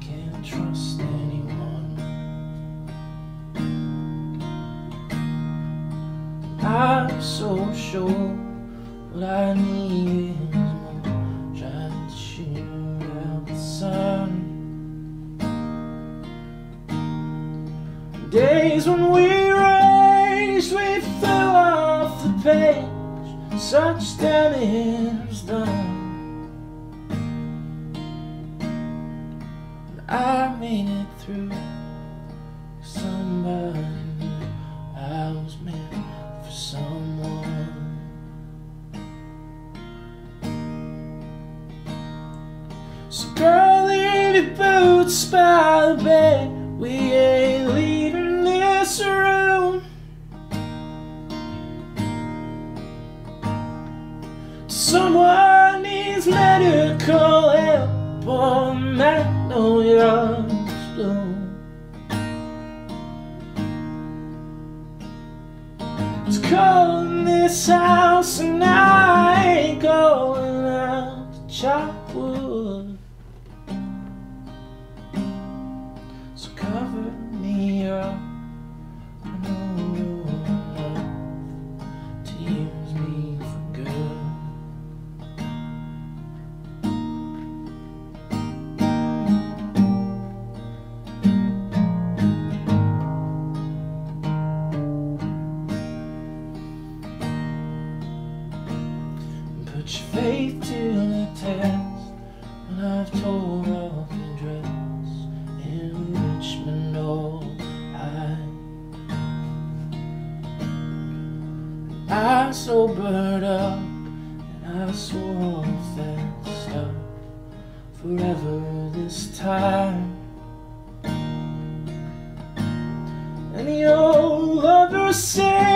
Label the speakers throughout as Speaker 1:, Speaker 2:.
Speaker 1: Can't trust anyone. I'm so sure what I need is more Trying to shoot out the sun Days when we raced, we fell off the page. Such damage done. Made it through. Somebody knew I was meant for someone. So girl, leave your boots by the bed. We ain't leaving this room. Someone needs medical help or magnolia's bloom. It's cold in this house and I ain't going out to Put your faith to the test when I've tore off your dress in Richmond all I I sobered up and I swore that stuff forever this time. And the old lovers say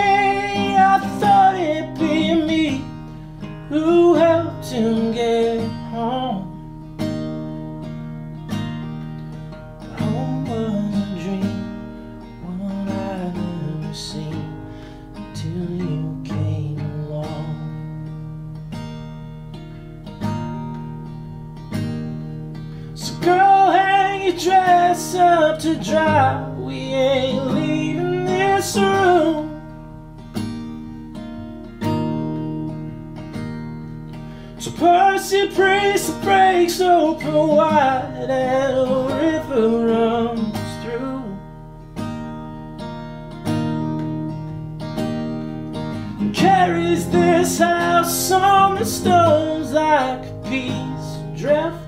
Speaker 1: came along. So girl, hang your dress up to dry. We ain't leaving this room. So Percy Priest breaks open wide and a river runs carries this house on the stones like a piece of driftwood.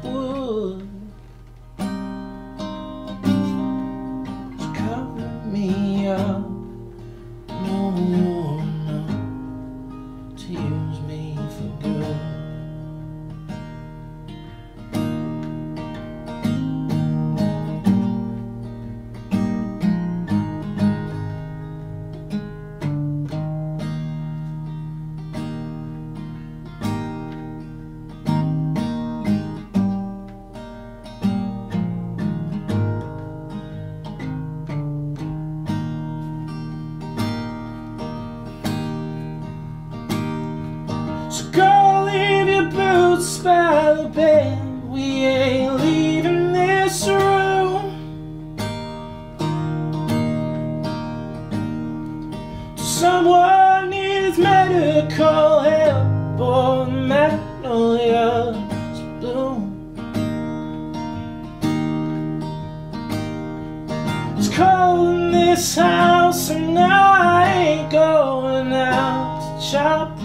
Speaker 1: So go leave your boots by the bed. We ain't leaving this room. Someone needs medical help or magnolia's bloom. It's cold in this house and now I ain't going out to chop